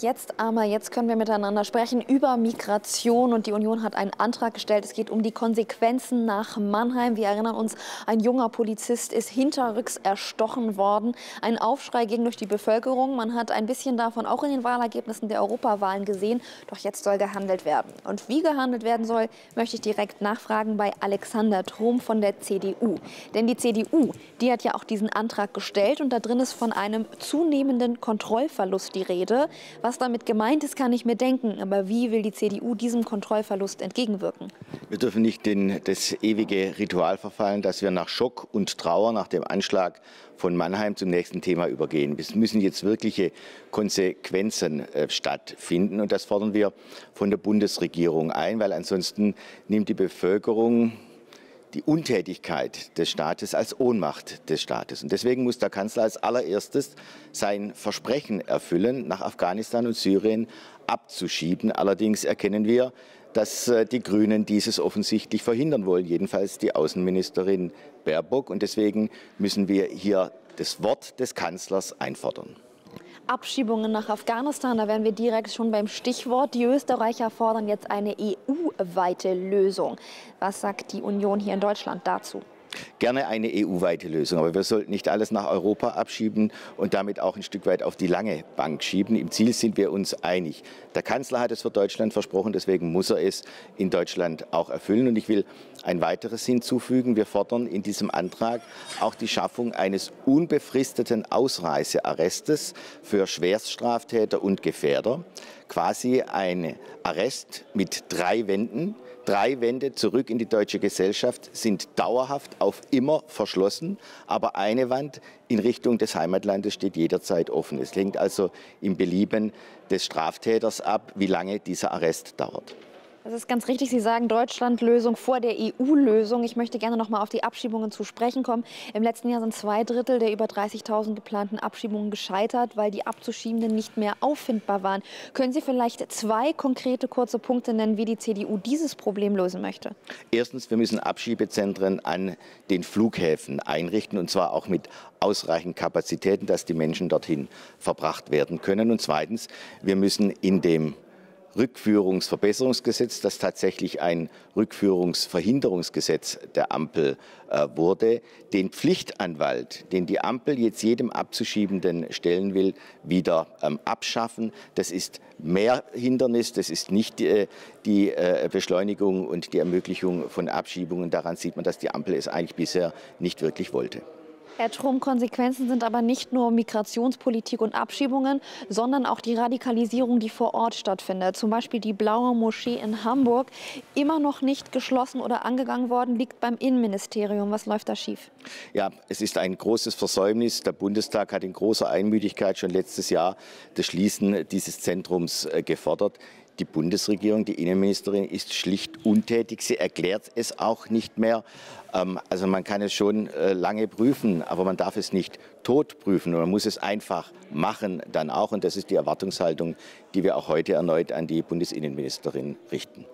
Jetzt, aber jetzt können wir miteinander sprechen über Migration. Und die Union hat einen Antrag gestellt. Es geht um die Konsequenzen nach Mannheim. Wir erinnern uns, ein junger Polizist ist hinterrücks erstochen worden. Ein Aufschrei ging durch die Bevölkerung. Man hat ein bisschen davon auch in den Wahlergebnissen der Europawahlen gesehen. Doch jetzt soll gehandelt werden. Und wie gehandelt werden soll, möchte ich direkt nachfragen bei Alexander Trom von der CDU. Denn die CDU, die hat ja auch diesen Antrag gestellt. Und da drin ist von einem zunehmenden Kontrollverlust die Rede. Was damit gemeint ist, kann ich mir denken. Aber wie will die CDU diesem Kontrollverlust entgegenwirken? Wir dürfen nicht in das ewige Ritual verfallen, dass wir nach Schock und Trauer nach dem Anschlag von Mannheim zum nächsten Thema übergehen. Es müssen jetzt wirkliche Konsequenzen äh, stattfinden. Und das fordern wir von der Bundesregierung ein, weil ansonsten nimmt die Bevölkerung die Untätigkeit des Staates als Ohnmacht des Staates. Und deswegen muss der Kanzler als allererstes sein Versprechen erfüllen, nach Afghanistan und Syrien abzuschieben. Allerdings erkennen wir, dass äh, die Grünen dieses offensichtlich verhindern wollen, jedenfalls die Außenministerin Baerbock. Und deswegen müssen wir hier das Wort des Kanzlers einfordern. Abschiebungen nach Afghanistan. Da wären wir direkt schon beim Stichwort. Die Österreicher fordern jetzt eine EU-weite Lösung. Was sagt die Union hier in Deutschland dazu? Gerne eine EU-weite Lösung. Aber wir sollten nicht alles nach Europa abschieben und damit auch ein Stück weit auf die lange Bank schieben. Im Ziel sind wir uns einig. Der Kanzler hat es für Deutschland versprochen, deswegen muss er es in Deutschland auch erfüllen. Und ich will ein weiteres hinzufügen. Wir fordern in diesem Antrag auch die Schaffung eines unbefristeten Ausreisearrestes für Schwerststraftäter und Gefährder. Quasi ein Arrest mit drei Wänden Drei Wände zurück in die deutsche Gesellschaft sind dauerhaft auf immer verschlossen, aber eine Wand in Richtung des Heimatlandes steht jederzeit offen. Es hängt also im Belieben des Straftäters ab, wie lange dieser Arrest dauert. Das ist ganz richtig. Sie sagen Deutschland-Lösung vor der EU-Lösung. Ich möchte gerne noch mal auf die Abschiebungen zu sprechen kommen. Im letzten Jahr sind zwei Drittel der über 30.000 geplanten Abschiebungen gescheitert, weil die Abzuschiebenden nicht mehr auffindbar waren. Können Sie vielleicht zwei konkrete kurze Punkte nennen, wie die CDU dieses Problem lösen möchte? Erstens, wir müssen Abschiebezentren an den Flughäfen einrichten und zwar auch mit ausreichend Kapazitäten, dass die Menschen dorthin verbracht werden können. Und zweitens, wir müssen in dem Rückführungsverbesserungsgesetz, das tatsächlich ein Rückführungsverhinderungsgesetz der Ampel äh, wurde, den Pflichtanwalt, den die Ampel jetzt jedem Abzuschiebenden stellen will, wieder ähm, abschaffen. Das ist mehr Hindernis, das ist nicht die, die äh, Beschleunigung und die Ermöglichung von Abschiebungen. Daran sieht man, dass die Ampel es eigentlich bisher nicht wirklich wollte. Herr Trum, Konsequenzen sind aber nicht nur Migrationspolitik und Abschiebungen, sondern auch die Radikalisierung, die vor Ort stattfindet. Zum Beispiel die Blaue Moschee in Hamburg, immer noch nicht geschlossen oder angegangen worden, liegt beim Innenministerium. Was läuft da schief? Ja, es ist ein großes Versäumnis. Der Bundestag hat in großer Einmütigkeit schon letztes Jahr das Schließen dieses Zentrums äh, gefordert. Die Bundesregierung, die Innenministerin ist schlicht untätig. Sie erklärt es auch nicht mehr. Ähm, also man kann es schon äh, lange prüfen, aber man darf es nicht tot prüfen. man muss es einfach machen dann auch. Und das ist die Erwartungshaltung, die wir auch heute erneut an die Bundesinnenministerin richten.